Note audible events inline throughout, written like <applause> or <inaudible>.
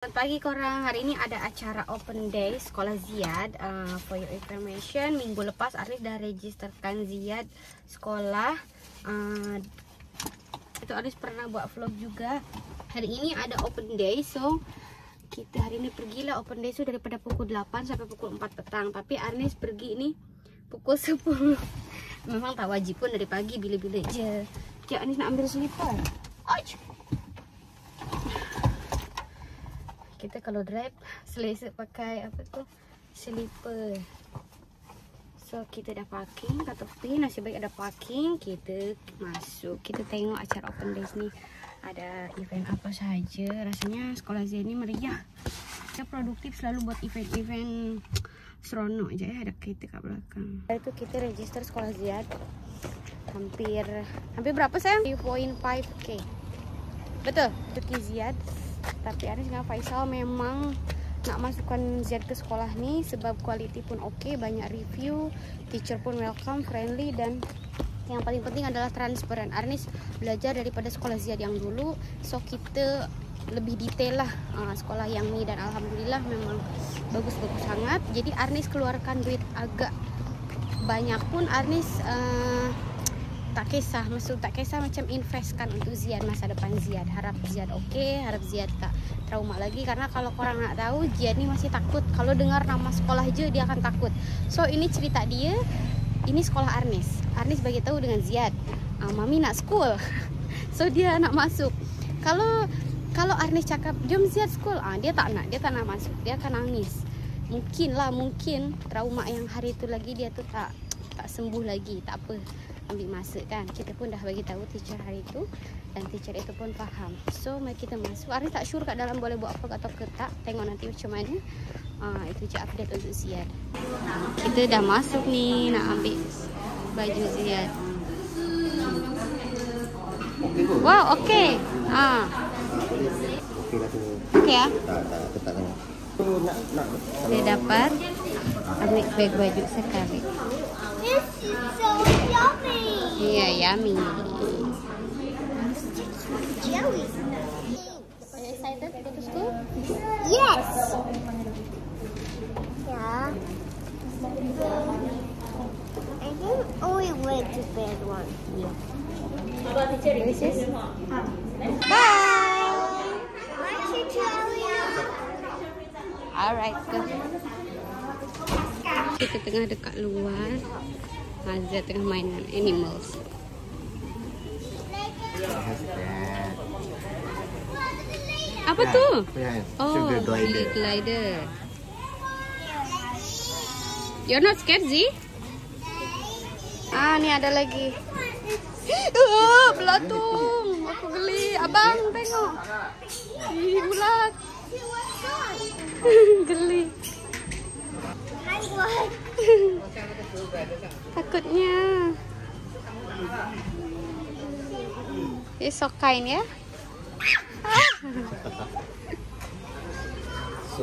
Selamat pagi korang, hari ini ada acara open day sekolah Ziad uh, For your information, minggu lepas Arif dah registerkan Ziad sekolah. Uh, Itu Arif pernah buat vlog juga. Hari ini ada open day, so kita hari ini pergilah open day so daripada pukul 8 sampai pukul 4 petang. Tapi Arnis pergi ini pukul 10 <laughs> Memang tak wajib pun dari pagi bila-bila je. Sekejap Arnis nak ambil slipper Ouch! Kita kalau drive selesa pakai apa tu slipper so kita dah parking kat tepi nasib baik ada parking kita masuk. Kita tengok acara open days ni. Ada event apa saja rasanya sekolah Zen ni meriah. Kita produktif selalu buat event-event seronok je ya ada kereta kat belakang. Itu kita register sekolah Ziad hampir hampir berapa sayang 3.5k betul? Itu Ziad tapi Aris dengan Faisal memang nak masukkan Ziad ke sekolah ni sebab kualiti pun okey, banyak review, teacher pun welcome, friendly dan yang paling penting adalah transparan. Arnis belajar daripada sekolah Ziad yang dulu, so kita lebih detail lah uh, sekolah yang ni dan alhamdulillah memang bagus-bagus sangat. Jadi Arnis keluarkan duit agak banyak pun Arnis uh, tak kisah maksud tak kisah macam investkan untuk Ziad masa depan Ziad. Harap Ziad okey harap Ziad tak trauma lagi. Karena kalau korang nak tahu Ziad ni masih takut. Kalau dengar nama sekolah je dia akan takut. So ini cerita dia. Ini sekolah Arnis. Arnis bagi tahu dengan Ziad. Ah, mami nak school. <laughs> So dia nak masuk. Kalau kalau Arnis cakap jom Ziad school. Ah dia tak nak. Dia tak nak masuk. Dia akan nangis. Mungkin lah mungkin trauma yang hari tu lagi dia tu tak tak sembuh lagi. Tak apa ambil masa kan. Kita pun dah bagi tahu teacher hari itu dan teacher itu pun faham. So mari kita masuk. Arif tak sure kat dalam boleh buat apa atau ke tak tengok nanti macam mana. Uh, itu je update untuk Ziad kita dah masuk ni nak ambil baju Ziad wow okey. Ah. Okey lah tu. okey ya Tak, tak. Tu nak, nak. saya dapat ambil beg baju sekali This is so yummy. Yeah yummy Jelly. Are you excited to go to school? Yes. Yeah. I think only way to bed one. This is Bye. Alright, go. Kita tengah dekat luar. Hazard tengah main dengan animals. Apa tu? Yeah. Oh, Sugar glider. sugar glider. You're not scared, Zee? Ah, ni ada lagi. Oh, belatung. Aku geli. Abang, tengok. Ih, ulat. <laughs> geli. <laughs> Takutnya. It's so kind ya. So,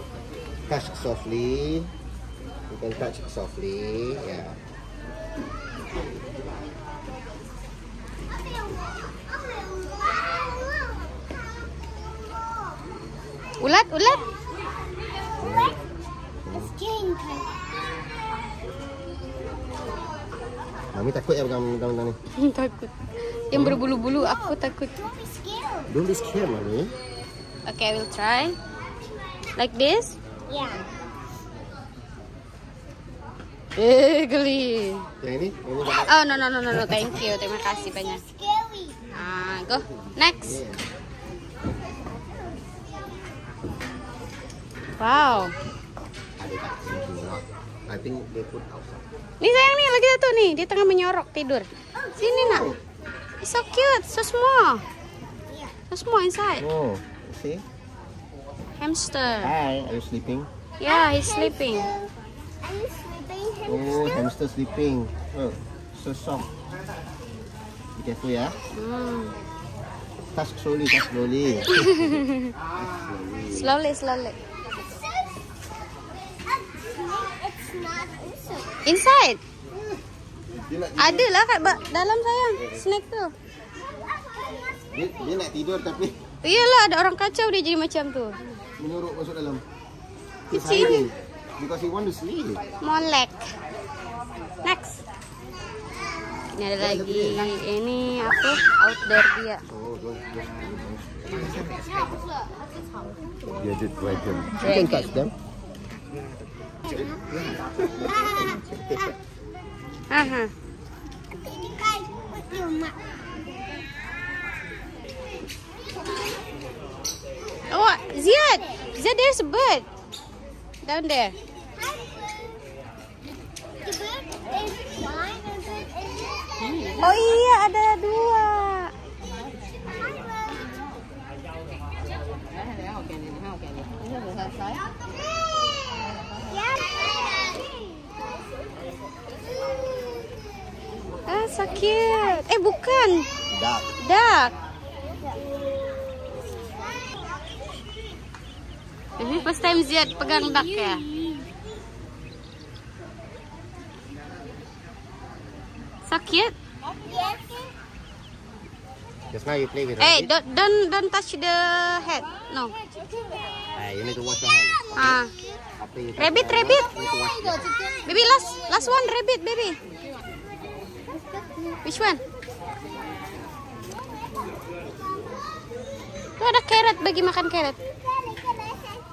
touch softly. You can touch softly. Yeah. Ulat, ulat. It's getting kind Mami takut ya pegang pegang ni. takut. Yang berbulu-bulu aku takut. Don't be scared. Don't be scared, Mami. Okay, I will try. Like this. Yeah. Eh, geli. Yang ini, yang ini banyak. Oh, no, no, no, no, no. Thank you. Terima kasih banyak. Ah, go. Next. Yeah. Wow. Ada tak? Semua. I think they put outside. Ni sayang ni lagi satu ni. Dia tengah menyorok tidur. Sini nak. It's so cute. So small. So small inside. Oh, see? Hamster. Hi, are you sleeping? Yeah, he's sleeping. Are you sleeping, Oh, hamster? hamster sleeping. Oh, so soft. Be careful ya. Hmm. Touch slowly, touch <laughs> slowly. Slowly, slowly. It's not inside. Dia Ada lah kat dalam sayang. Snake tu. dia, dia nak tidur tapi Iyalah ada orang kacau dia jadi macam tu. menyuruh masuk dalam. Di He's sini. hiding because he want to sleep. Molek. Next. Ini ada lagi ini apa? Outdoor dia. Oh, those, Gadget dragon. You can touch them. Aha. Oh, Ziad. Ziad, there's bird. Down there. Oh iya, ada dua. Ah, cute. Eh, bukan. Duck. Duck. Ini first time Ziad pegang duck ya? Cute. Yes. Just now you play with Hey, rabbit. don't don't don't touch the head. No. Ah, you need to wash your hands. Ah, Rabbit, rabbit. baby last last one rabbit, baby. Which one? Tuh ada carrot, bagi makan carrot.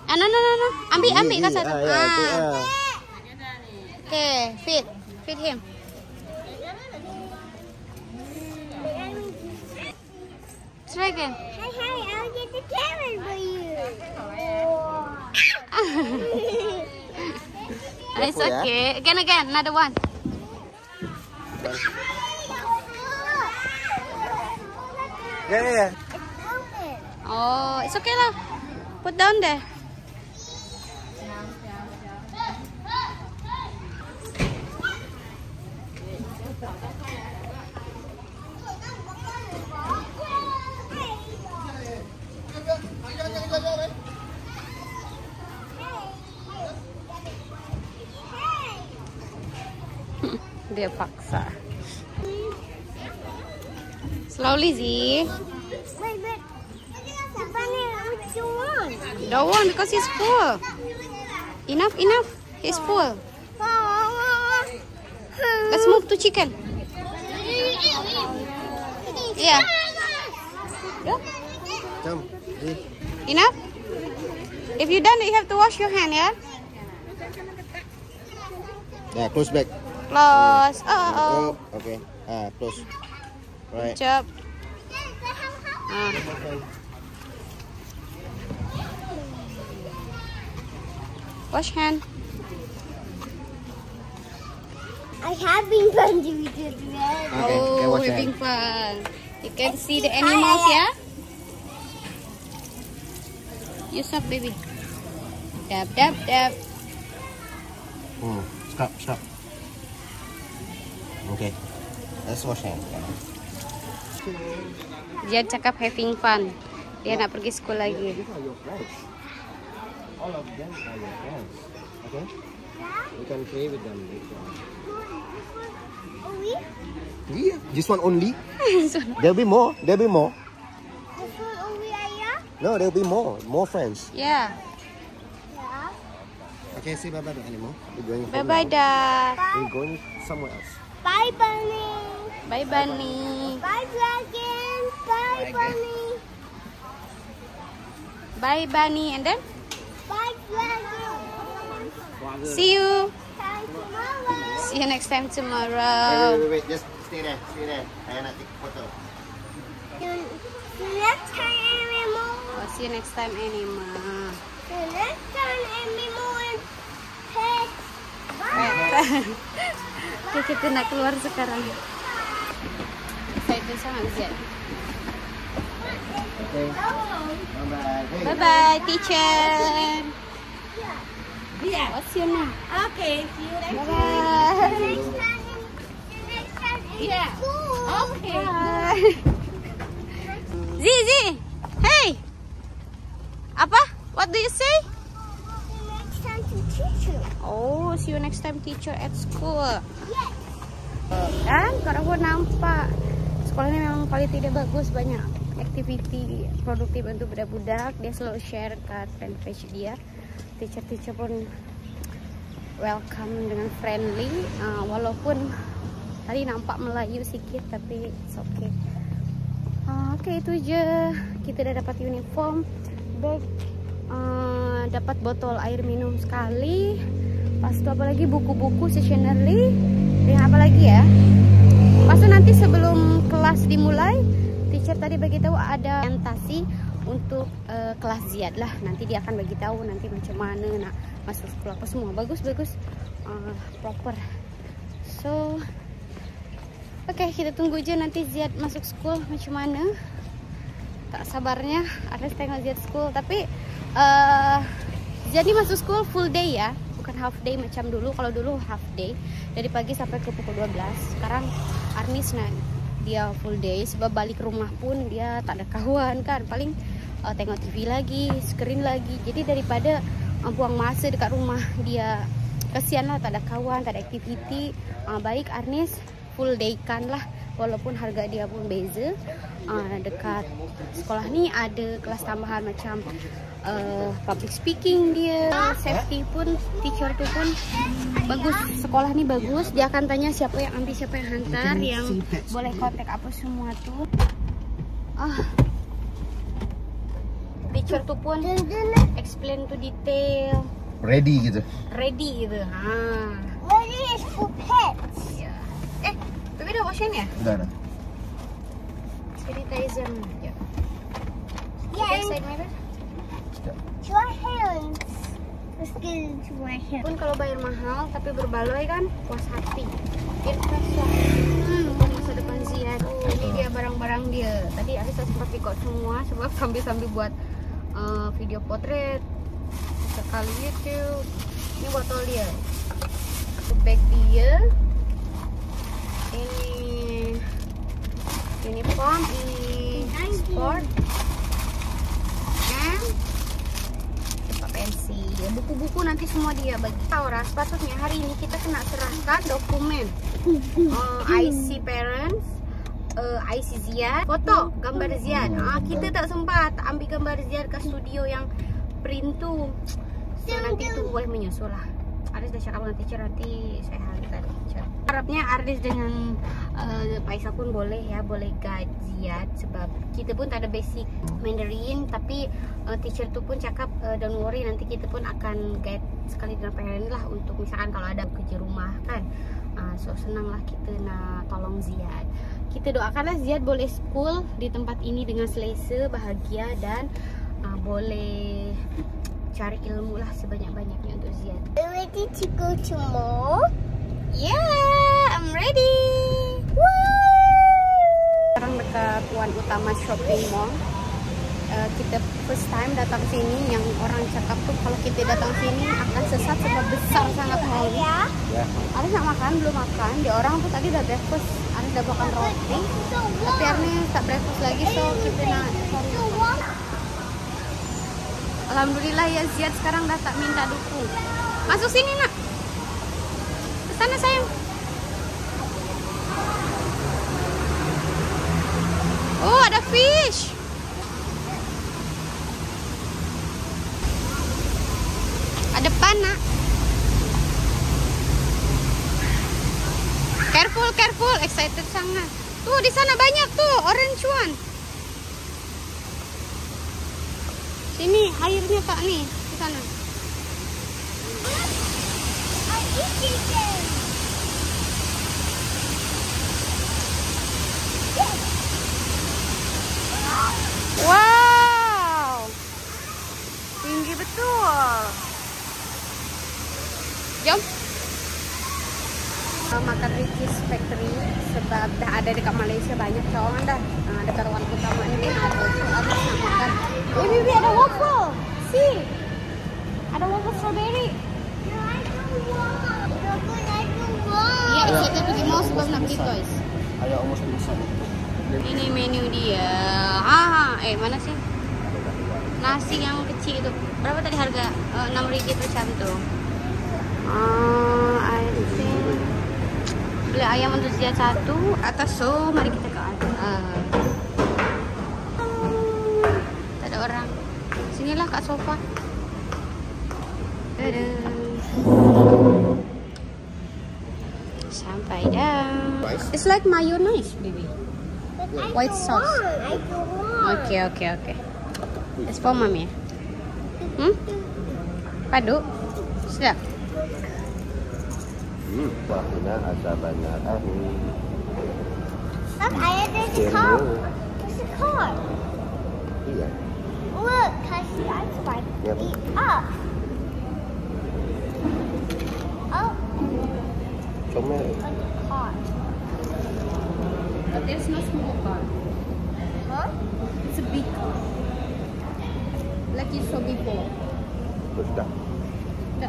Ah, no, no, no, no. Ambil, ambil kau satu. Ah, ya, Ah. ah. Okay, feed, feed him. Try again. Hey, hey, I'll get the carrot for you. <laughs> It's ya. okay. Again, again, another one. Yeah, yeah, yeah. Open. Oh, it's okay lah. Put down there. <laughs> Dia paksa. Slowly, Z. Wait, but the bunny, which you want? Don't want because he's full. Enough, enough. He's full. Let's move to chicken. Yeah. Come. Enough? If you done, you have to wash your hand, yeah? Yeah, close back. Close. Oh, oh, oh. Oh, okay. Ah, close. Right. Good job. Ah. Wash hand. I have been fun to eat it red. Okay, okay, oh, wash your having hand. fun. You can see the animals, yeah? Use up, baby. Dab, dab, dab. Hmm. Stop, stop. Okay. Let's wash hand. Dia cakap having fun. Dia nak pergi sekolah lagi. All of them are your friends. Okay? You can play with them later. We? Yeah. This one only? <laughs> There'll be more. There'll be more. No, there'll be more. More friends. yeah. Yeah. Okay, say bye-bye to animal. We're going home Bye-bye. Dad. We're going somewhere else. Bye, bunny. Bye, Bunny. Bye, dragon. Bye, bunny. Bye, Bunny. And then, Bye, dragon. see you. Tomorrow. See you next time Wait, wait, tomorrow. wait, wait. Just stay there. Stay there. I nak take photo. The the next time animal. Oh, see you next time, animal. The next time animal is pet. Bye. Oke, kita nak keluar sekarang. Excited sangat. Okay. Hey. Bye-bye, teacher. What's your name? Okay, see you next Bye-bye. Next time in, the next time in Yeah. school. Okay. Bye. Zizi, hey. Apa? What do you say? Next time to teacher. Oh, see you next time teacher at school. Yes. Kalau aku nampak sekolah ini memang quality dia bagus banyak activity produktif untuk budak-budak. Dia selalu share ke fanpage dia. Teacher-teacher pun welcome dengan friendly. Uh, walaupun tadi nampak Melayu sedikit tapi it's okay. Uh, oke okay, itu aja kita udah dapat uniform. Bag uh, dapat botol air minum sekali. Pas itu apalagi buku-buku stationery dan apa lagi ya pas nanti sebelum kelas dimulai teacher tadi bagi tahu ada orientasi untuk uh, kelas ziad lah. Nanti dia akan bagi tahu nanti macam mana nak masuk sekolah. Apa semua. Bagus bagus. Uh, proper. So oke okay, kita tunggu aja nanti ziad masuk sekolah macam mana. Tak sabarnya ada tengok ziad school. Tapi uh, ziad ini masuk sekolah full day ya. Bukan half day macam dulu. Kalau dulu half day. Dari pagi sampai ke pukul 12 sekarang Arnis nah dia full day. Sebab balik rumah pun dia tak ada kawan kan. Paling uh, tengok TV lagi screen lagi. Jadi daripada uh, buang masa dekat rumah dia kesian lah tak ada kawan tak ada aktiviti. Uh, baik Arnis full day kan lah walaupun harga dia pun beza uh, dekat sekolah ni ada kelas tambahan macam uh, public speaking dia safety pun teacher tu pun bagus. Sekolah ni bagus. Dia akan tanya siapa yang ambil siapa yang hantar yang boleh kontak apa semua tu. Ah. Teacher tu pun explain tu detail. Ready gitu. ready gitu. Ha Ready is for pets. Ya. wash hand ya? Udah, udah. sanitizer. Ya. Yeah, mirror? Dry hands. Let's get into my hair. pun kalau bayar mahal tapi berbaloi kan puas hati. Invest lah. Hmm masa depan oh ini dia barang-barang dia. Tadi Arisa sempat record semua sebab sambil-sambil buat uh, video potret. Sekali YouTube. Ini botol dia. Bag dia ini uniform ini sport. And tempat pensil buku-buku nanti semua dia bagi. Tahu ras sepatutnya hari ini kita kena serahkan dokumen. Uh, IC parents uh, IC Ziad foto gambar Ziad ah kita tak sempat ambil gambar Ziad ke studio yang print tu so nanti tu boleh menyusul lah Aris dengan teacher nanti saya hantar teacher harapnya Aris dengan uh, Paisa pun boleh ya boleh Ziad sebab kita pun tak ada basic Mandarin tapi uh, teacher tu pun cakap uh, don't worry nanti kita pun akan guide sekali dengan parent lah untuk misalkan kalau ada kerja rumah kan. Uh, so senang lah kita nak tolong Ziad. Kita doakanlah Ziad boleh school di tempat ini dengan selesa bahagia dan uh, boleh cari ilmu lah sebanyak-banyaknya untuk Ziad Ready to go to mall? Yeah, I'm ready. Sekarang dekat Wan Utama Shopping Mall. Uh, kita first time datang sini yang orang cakap tuh kalau kita datang sini akan sesat sebab besar sangat mall. Ya. Ya. Aris nak makan belum makan. Di orang tuh tadi udah breakfast. Aris udah makan roti. Tapi Aris tak breakfast lagi so kita nak. Alhamdulillah ya Ziad sekarang dah tak minta dukung. Masuk sini nak. Ke sana sayang. Oh, ada fish. Ada pana. Careful, careful. Excited sangat. Tuh, di sana banyak tuh orange one. Sini airnya tak nih di sana. Wow, tinggi betul. Jom. Uh, makan Ricky's Factory sebab dah ada dekat Malaysia banyak cawangan dah. Uh, dekat ruang utama ini ada ada nak makan. Eh, bibi ada waffle. See, ada waffle strawberry. Dia excited pergi mall sebab nak beli toys. Almost bisa. Ini menu dia. Ah, eh mana sih? Nasi yang kecil itu. Berapa tadi harga? Uh, 6 ringgit per I think beli ayam untuk Zia satu atas so mari kita ke atas. orang. Sinilah Kak Sofa. Dadah. Sampai dah. It's like mayonnaise, baby. White sauce. Oke, oke, oke. It's for mami ya? Hmm? Padu? Sedap? Hmm. Wahina asabana ahi. Look, I have this Kemo. car. There's a car. Iya. Look, cause that's like Yep. eat up. Oh, Comel. like a car. But there's no small car. Huh? It's a big car. Like you saw before. Sudah. The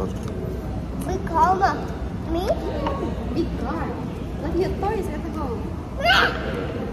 Masuk. We call them me. big car. Like your toys at home.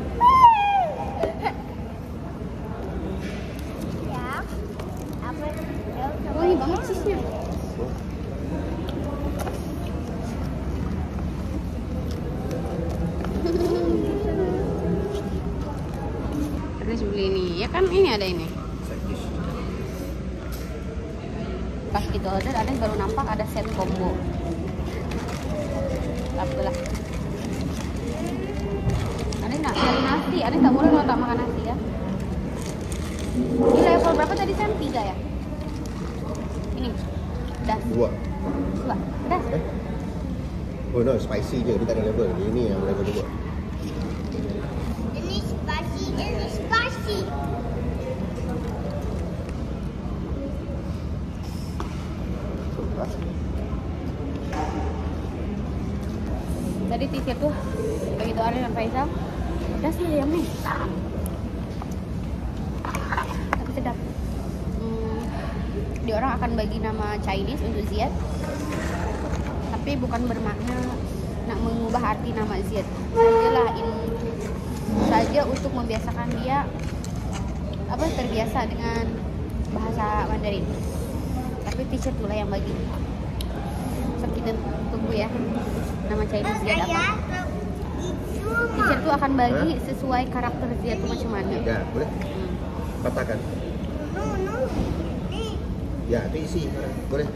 Ini level berapa tadi Sam? Tiga ya? Ini. Das. Dua. Dua. Das. Oh no, spicy je. Dia tak ada level. Ini yang level dua. Ini spicy. Ini spicy. Tadi TV tuh begitu Ari dan Faisal Das nih ayamnya Tapi sedap hmm, Di orang akan bagi nama Chinese untuk Ziad Tapi bukan bermakna Nak mengubah arti nama Ziad Sajalah in, Saja untuk membiasakan dia Apa terbiasa dengan Bahasa Mandarin Tapi teacher pula yang bagi So kita tunggu ya Nama Chinese Ziad apa Teacher tuh akan bagi sesuai karakter dia tuh macam mana. Ya, boleh? Hmm. Patahkan. No, no. Ini. Ya, itu isi. Boleh.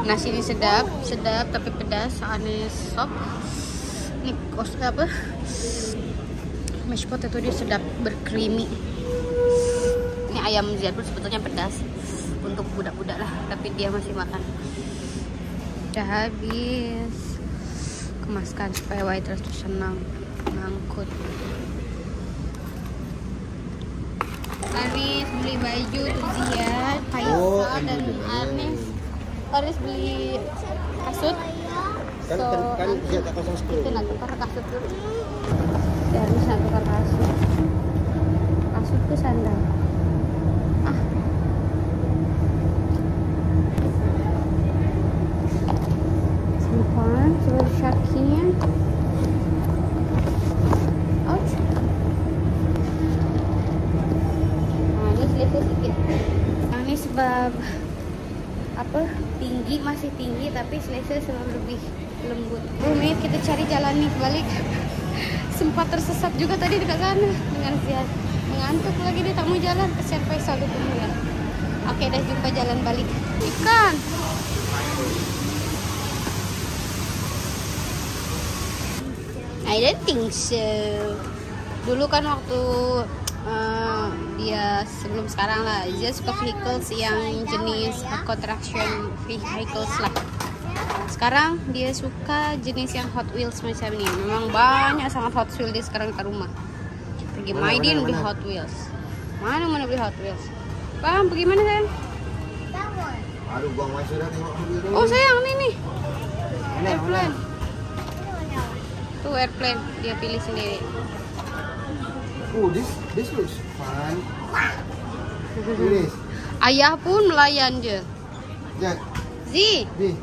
Nasi ini sedap, sedap tapi pedas, aneh sop. Ini kos apa? Mashed potato dia sedap, bercreamy. Ini ayam zebra sebetulnya pedas untuk budak-budak lah, tapi dia masih makan. Udah habis. Kemaskan supaya waiters tuh senang ngangkut. Aris beli baju tuh Ziad, Faisal Oh, dan dia. Anis. Aris beli kasut. Kan, So, kan, kan dia tak kosong Kita skru. nak tukar kasut dulu. Ya, Aris nak tukar kasut. Kasut ke sandal? Ah. Simpan, coba Syakinya. Ouch. Nah, ini selipis sedikit. Nah, ini sebab apa tinggi masih tinggi tapi selesai selalu lebih lembut. Rumit kita cari jalan nih balik. <laughs> Sempat tersesat juga tadi dekat sana dengan Ziad. Mengantuk lagi dia tak mau jalan. Kesian Faisal dia kemudian. Oke, dah jumpa jalan balik. Ikan. I don't think so. Dulu kan waktu eh, dia sebelum sekarang lah, dia suka vehicles yang jenis contraction vehicles lah. Sekarang dia suka jenis yang Hot Wheels macam ini. Memang banyak sangat Hot Wheels dia sekarang di rumah. Pergi mana, beli? Hot Wheels. Mana mana beli Hot Wheels? Paham pergi mana sayang? That one. Aduh, buang masa dah tengok mobil tu. Oh sayang ini nih. Airplane. Tuh airplane dia pilih sendiri. Oh, this this looks fun. This. Ayah pun melayan je. Ya, Zi, ni.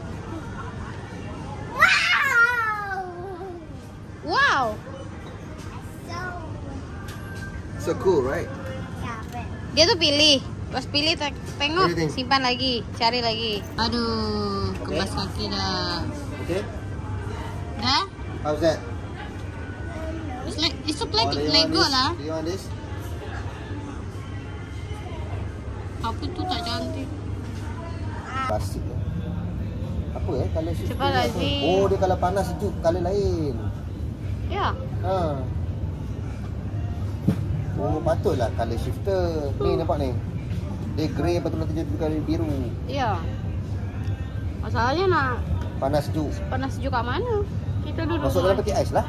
Wow! wow. So, So cool, right? Dia tuh pilih. Pas pilih te- tengok, simpan lagi, cari lagi. Aduh, kebas kaki dah. Okay. Dah? How's that? It's a like Oh, you want Lego this? lah. Do you want this? Apa tu tak cantik? Plastik ya. Apa ya color shifter? Cepat lah? Zee. Oh, dia kalau panas sejuk color lain. Ya. Ha. Oh, patutlah color shifter. Ni nampak ni. Dia grey lepas tu nanti jadi color biru. Ya. Masalahnya nak Panas sejuk. panas sejuk kat mana? Kita duduk. Masuk dalam peti ais lah.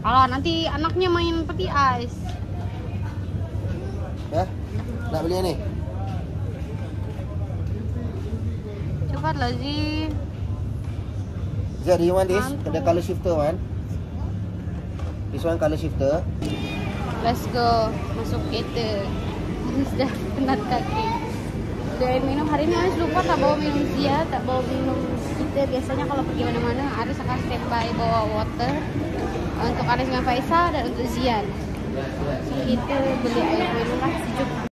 Alah nanti anaknya main peti ais. Ya. Nak beli yang ni? Cepatlah Zee. Zia, do you want this? The color shifter one. This one color shifter. Let's go masuk kereta. <laughs> Sudah penat kaki. Udah minum hari ini Aris lupa tak bawa minum Zia, tak bawa minum kita biasanya kalau pergi mana-mana Aris akan standby bawa water untuk Aris dengan Faisal dan untuk Zian. Itu beli air minum lah sejuk.